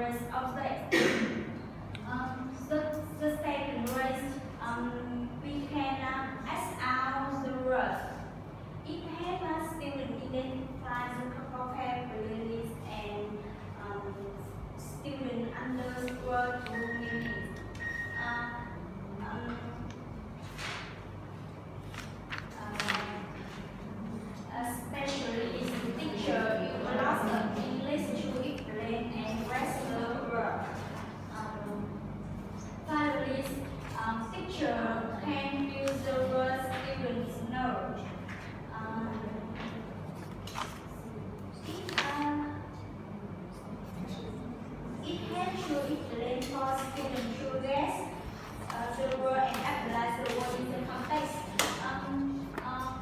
rest of the um, the, rest um, we can uh, ask out the rest. It helps us identify the vocabularies and um, student understand teacher can use the words students know. Um, it, it helps to explain for students to guess uh, the word and apply the word in the context. Um, uh,